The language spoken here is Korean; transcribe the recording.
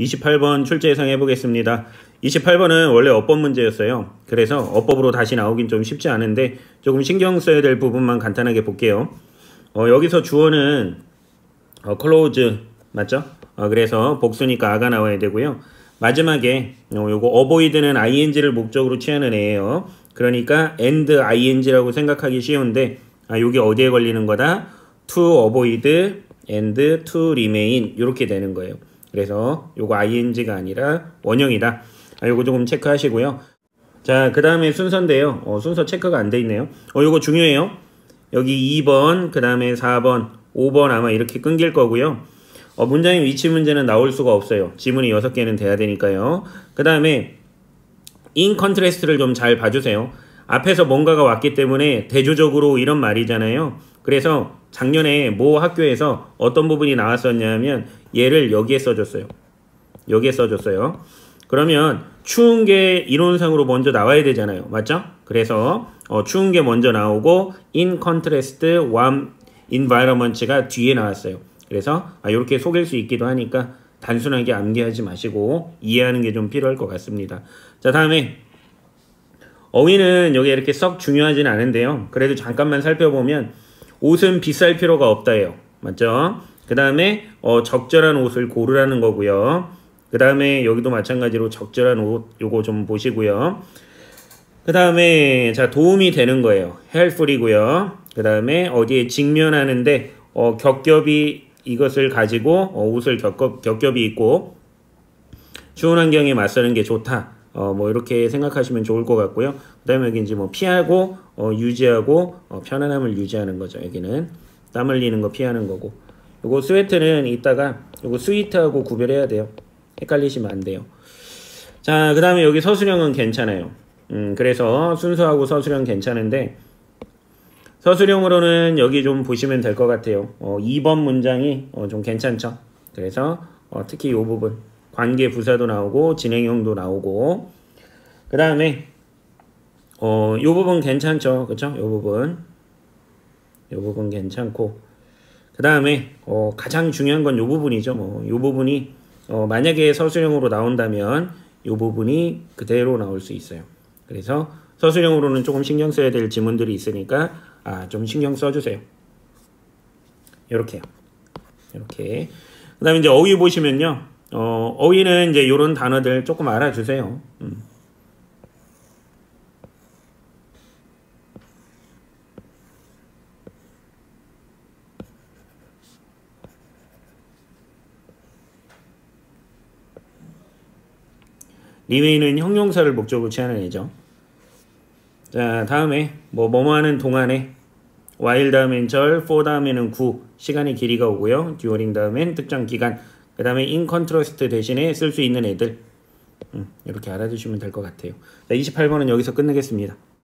28번 출제 예상해 보겠습니다. 28번은 원래 어법 문제였어요. 그래서 어법으로 다시 나오긴 좀 쉽지 않은데 조금 신경 써야 될 부분만 간단하게 볼게요. 어, 여기서 주어는 어, close 맞죠? 어, 그래서 복수니까 아가 나와야 되고요. 마지막에 어, 요거 avoid는 ing를 목적으로 취하는 애예요. 그러니까 and ing라고 생각하기 쉬운데 아, 요게 어디에 걸리는 거다? to avoid and to remain 이렇게 되는 거예요. 그래서 요거 ing가 아니라 원형이다. 아, 요거 조금 체크하시고요. 자, 그 다음에 순서인데요. 어, 순서 체크가 안 돼 있네요. 어, 요거 중요해요. 여기 2번, 그 다음에 4번, 5번 아마 이렇게 끊길 거고요. 어, 문장의 위치 문제는 나올 수가 없어요. 지문이 6개는 돼야 되니까요. 그 다음에 in contrast를 좀 잘 봐주세요. 앞에서 뭔가가 왔기 때문에 대조적으로 이런 말이잖아요. 그래서 작년에 모 학교에서 어떤 부분이 나왔었냐면 얘를 여기에 써줬어요. 여기에 써줬어요. 그러면 추운 게 이론상으로 먼저 나와야 되잖아요. 맞죠? 그래서 어, 추운 게 먼저 나오고 in contrast warm environment가 뒤에 나왔어요. 그래서 아, 이렇게 속일 수 있기도 하니까 단순하게 암기하지 마시고 이해하는 게 좀 필요할 것 같습니다. 자 다음에 어휘는 여기 이렇게 썩 중요하진 않은데요. 그래도 잠깐만 살펴보면 옷은 비쌀 필요가 없다예요. 맞죠? 그 다음에 어, 적절한 옷을 고르라는 거고요. 그 다음에 여기도 마찬가지로 적절한 옷 요거 좀 보시고요. 그 다음에 자 도움이 되는 거예요. helpful이고요. 그 다음에 어디에 직면하는데 어, 겹겹이 이것을 가지고 어, 옷을 겹겹, 겹겹이 입고 추운 환경에 맞서는 게 좋다. 어, 뭐 이렇게 생각하시면 좋을 것 같고요. 그 다음에 여기 이제 뭐 피하고 어, 유지하고 어, 편안함을 유지하는 거죠. 여기는 땀 흘리는 거 피하는 거고 요거 스웨트는 이따가 요거 스위트하고 구별해야 돼요. 헷갈리시면 안 돼요. 자, 그 다음에 여기 서술형은 괜찮아요. 음, 그래서 순서하고 서술형 괜찮은데 서술형으로는 여기 좀 보시면 될 것 같아요. 어, 2번 문장이 어, 좀 괜찮죠. 그래서 어, 특히 이 부분 관계 부사도 나오고 진행형도 나오고 그 다음에 어, 이 부분 괜찮죠. 그쵸? 이 부분 이 부분 괜찮고 그 다음에 어, 가장 중요한 건 이 부분이죠. 뭐, 이 부분이 어, 만약에 서술형으로 나온다면 이 부분이 그대로 나올 수 있어요. 그래서 서술형으로는 조금 신경 써야 될 지문들이 있으니까 아, 좀 신경 써주세요. 이렇게요. 이렇게. 그 다음에 이제 어휘 보시면요. 어, 어휘는 이제 이런 단어들 조금 알아주세요. 음. 리메인은 형용사를 목적으로 취하는 애죠. 자, 다음에 뭐 뭐뭐 하는 동안에 while 다음엔 절, for 다음에는 구, 시간의 길이가 오고요. during 다음엔 특정 기간, 그 다음에 in contrast 대신에 쓸 수 있는 애들 음, 이렇게 알아두시면 될 것 같아요. 자, 28번은 여기서 끝내겠습니다.